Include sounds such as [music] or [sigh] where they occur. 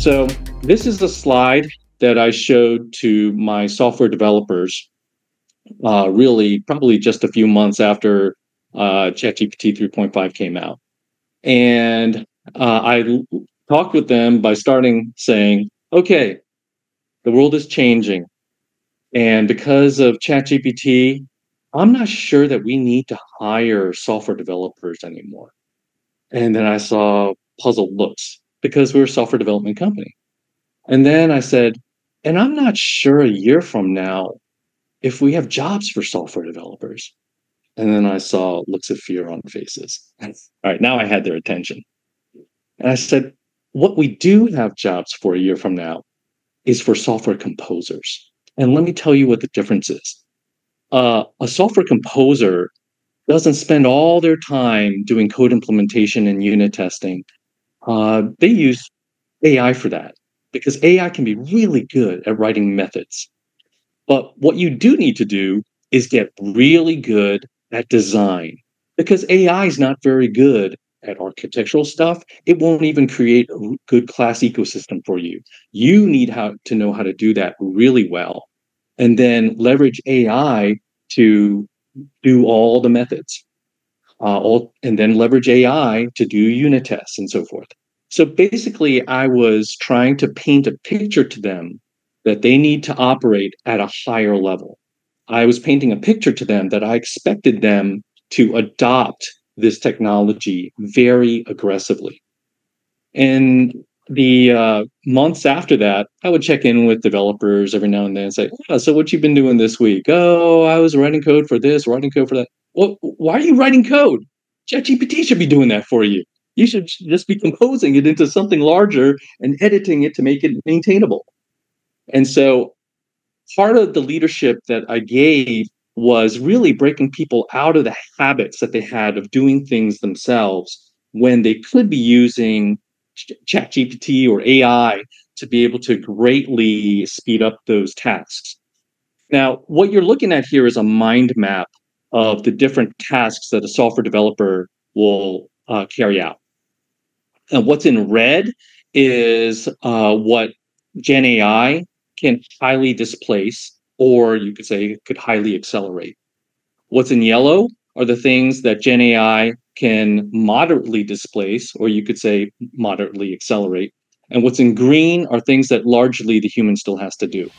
So, this is a slide that I showed to my software developers, uh, really, probably just a few months after uh, ChatGPT 3.5 came out. And uh, I talked with them by starting saying, okay, the world is changing. And because of ChatGPT, I'm not sure that we need to hire software developers anymore. And then I saw puzzled looks because we're a software development company. And then I said, and I'm not sure a year from now if we have jobs for software developers. And then I saw looks of fear on faces. [laughs] All right, now I had their attention. And I said, what we do have jobs for a year from now is for software composers. And let me tell you what the difference is. Uh, a software composer doesn't spend all their time doing code implementation and unit testing. Uh, they use AI for that because AI can be really good at writing methods. But what you do need to do is get really good at design because AI is not very good at architectural stuff. It won't even create a good class ecosystem for you. You need how to know how to do that really well and then leverage AI to do all the methods. Uh, and then leverage AI to do unit tests and so forth. So basically, I was trying to paint a picture to them that they need to operate at a higher level. I was painting a picture to them that I expected them to adopt this technology very aggressively. And the uh, months after that, I would check in with developers every now and then and say, oh, "So what you've been doing this week? Oh, I was writing code for this, writing code for that. Well, why are you writing code? ChatGPT should be doing that for you. You should just be composing it into something larger and editing it to make it maintainable." And so, part of the leadership that I gave was really breaking people out of the habits that they had of doing things themselves when they could be using ChatGPT or AI to be able to greatly speed up those tasks. Now, what you're looking at here is a mind map of the different tasks that a software developer will uh, carry out. And what's in red is uh, what Gen AI can highly displace, or you could say could highly accelerate. What's in yellow are the things that Gen AI can moderately displace, or you could say moderately accelerate. And what's in green are things that largely the human still has to do.